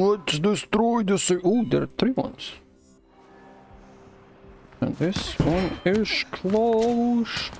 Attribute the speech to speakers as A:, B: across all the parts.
A: Let's destroy this. Oh, there are three ones. And this one is close.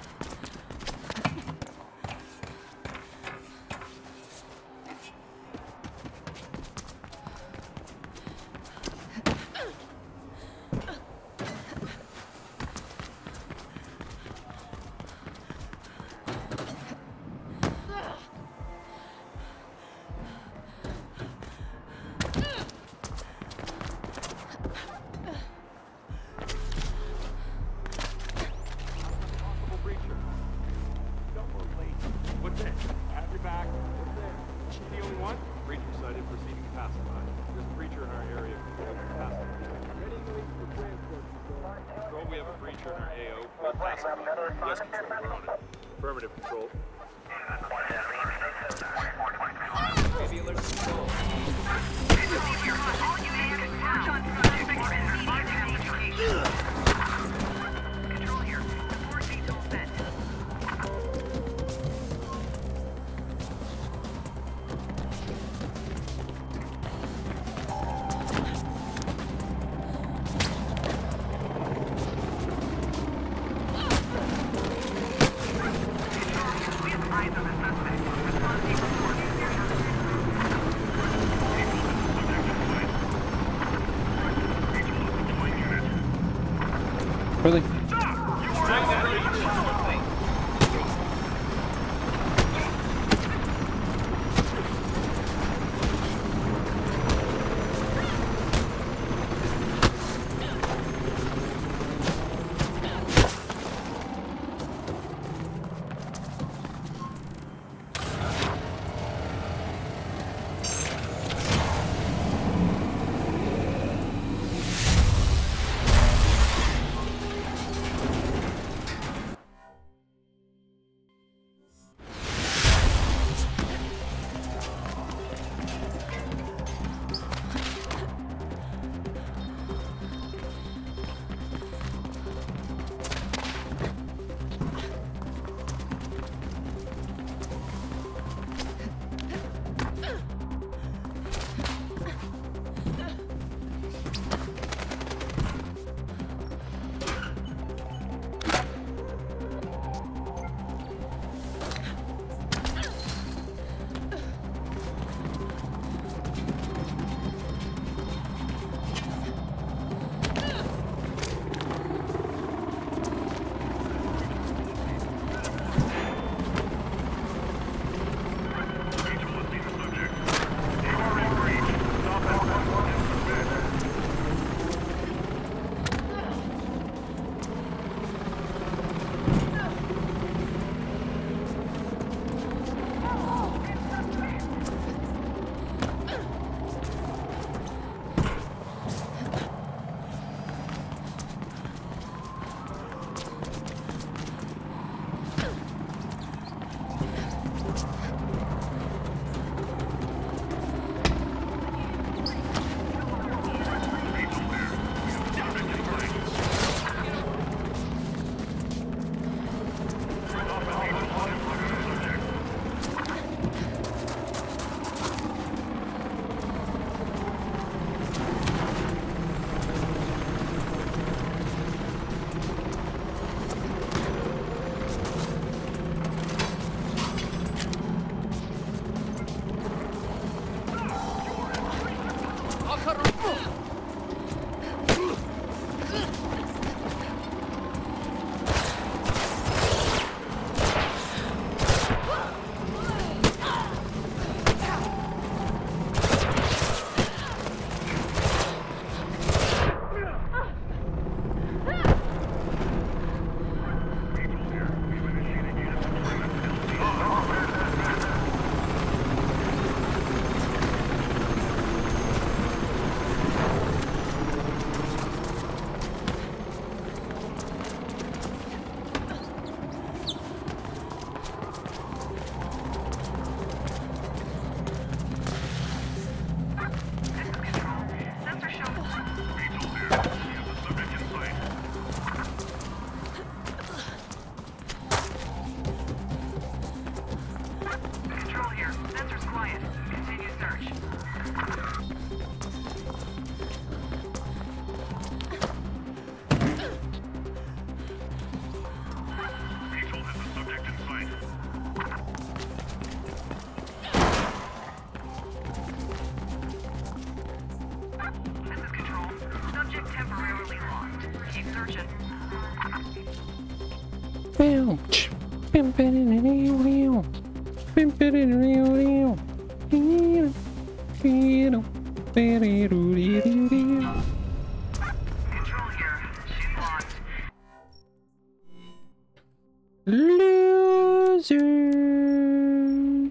B: Losers.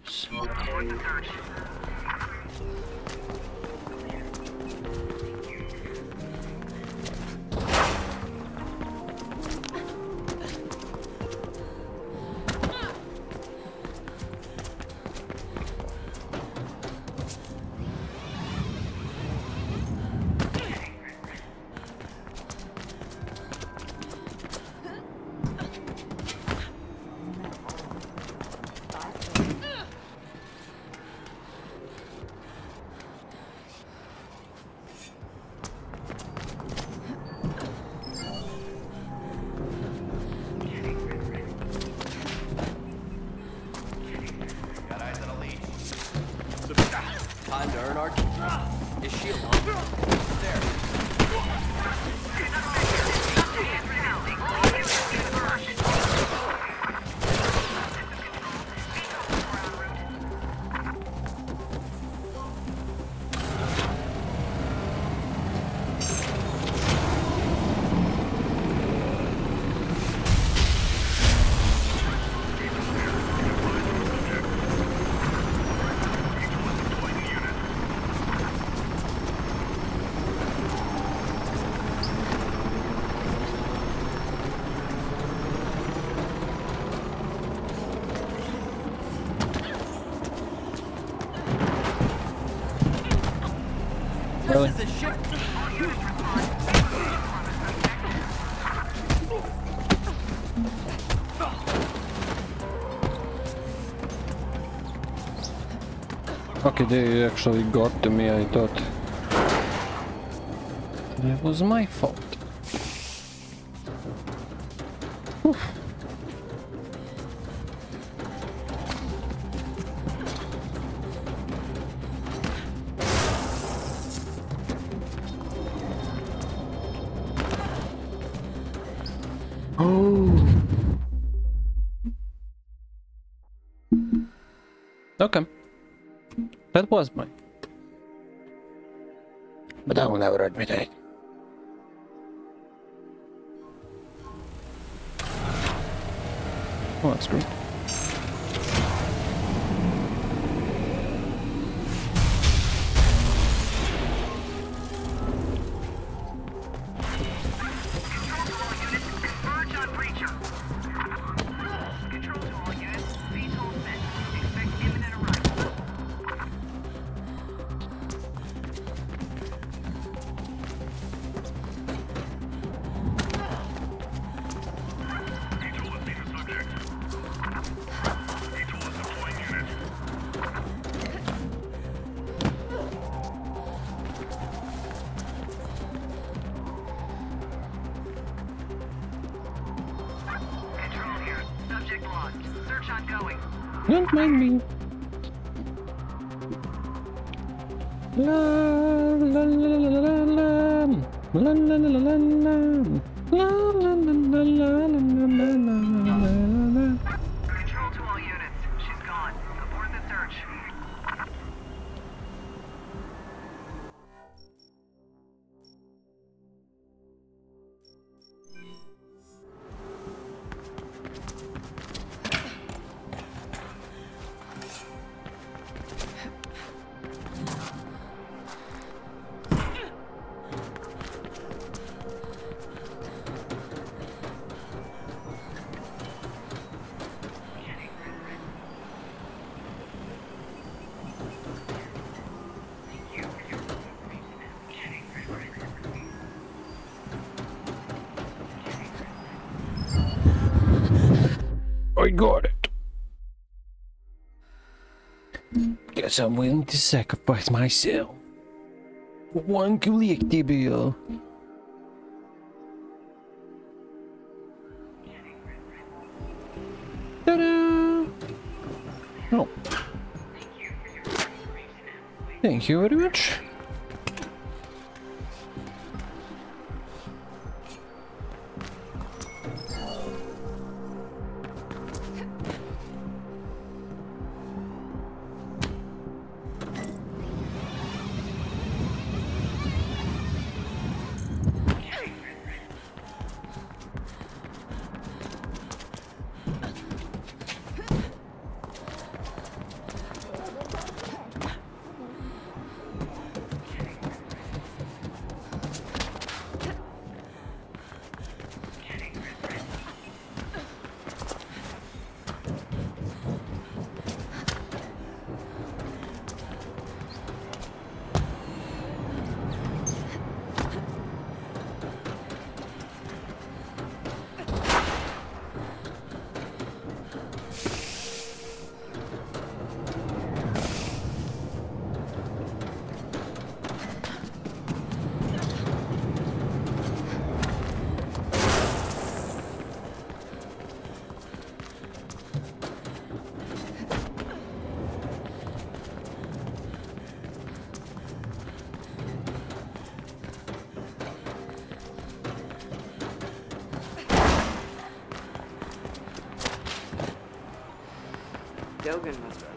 B: Really?
C: This is a ship.
B: Okay, they actually got to me, I thought. That was my fault. Oof. Was mine. But I will never admit it. Oh, that's great. Don't mind me. La la la la la la la la la la la la la la la la la la la I got it. Guess I'm willing to sacrifice myself. for One collectible. Ta-da! Oh. Thank you very much.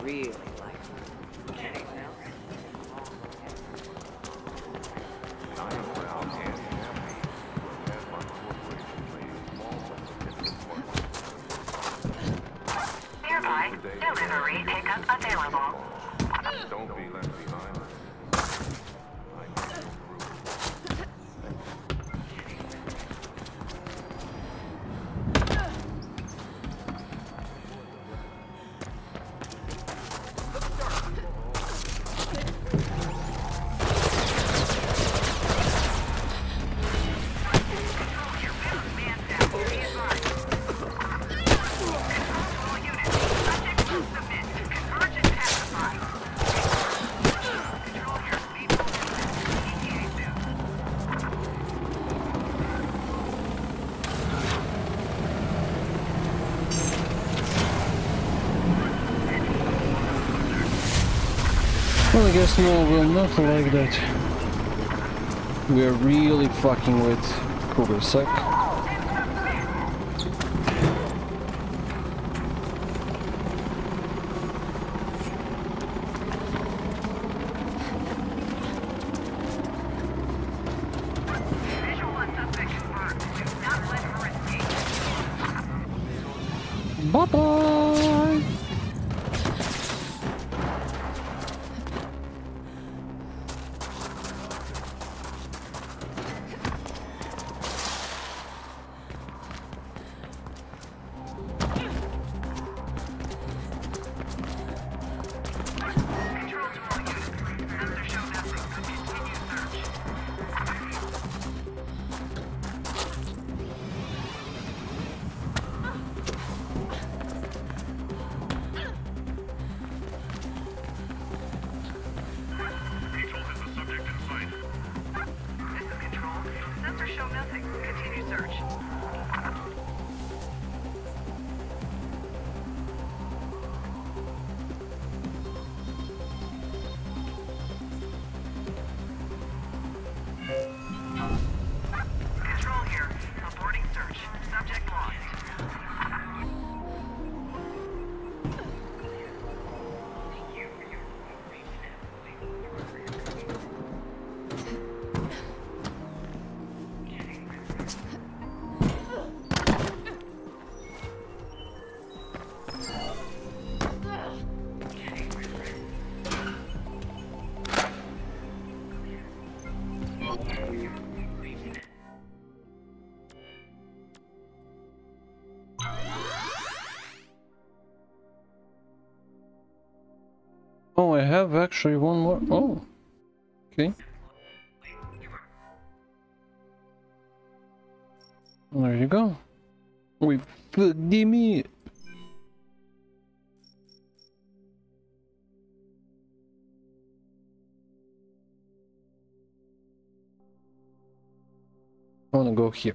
D: really like
A: Nearby, delivery pickup available.
E: Don't be left.
B: yes, no, we're not like that. We're really fucking with
A: Kubasek.
B: Oh, I have actually one more. Oh, okay. There you go. We uh, give me I wanna go here.